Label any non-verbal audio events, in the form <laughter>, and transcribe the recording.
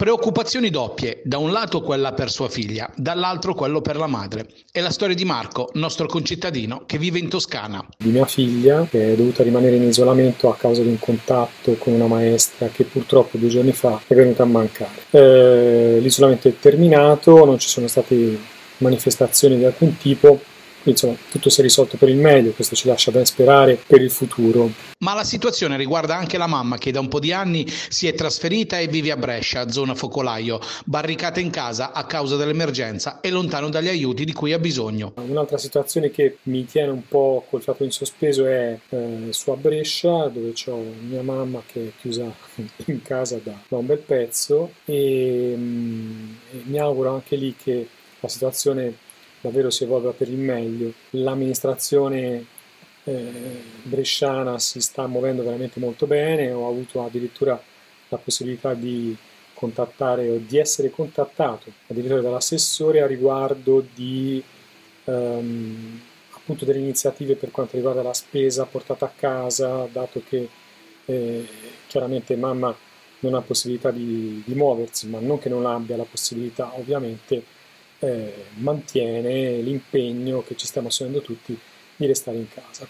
Preoccupazioni doppie, da un lato quella per sua figlia, dall'altro quello per la madre. È la storia di Marco, nostro concittadino, che vive in Toscana. Di mia figlia, che è dovuta rimanere in isolamento a causa di un contatto con una maestra che purtroppo due giorni fa è venuta a mancare. Eh, l'isolamento è terminato, non ci sono state manifestazioni di alcun tipo, insomma tutto si è risolto per il meglio, questo ci lascia ben sperare per il futuro. Ma la situazione riguarda anche la mamma che da un po' di anni si è trasferita e vive a Brescia, zona focolaio, barricata in casa a causa dell'emergenza e lontano dagli aiuti di cui ha bisogno. Un'altra situazione che mi tiene un po' col fiato in sospeso è eh, su a Brescia, dove ho mia mamma che è chiusa <laughs> in casa da, da un bel pezzo e, mm, e mi auguro anche lì che la situazione davvero si evolva per il meglio. L'amministrazione eh, bresciana si sta muovendo veramente molto bene, ho avuto addirittura la possibilità di contattare o di essere contattato addirittura dall'assessore a riguardo di ehm, appunto delle iniziative per quanto riguarda la spesa portata a casa, dato che eh, chiaramente mamma non ha possibilità di, di muoversi, ma non che non abbia la possibilità ovviamente eh, mantiene l'impegno che ci stiamo assumendo tutti di restare in casa.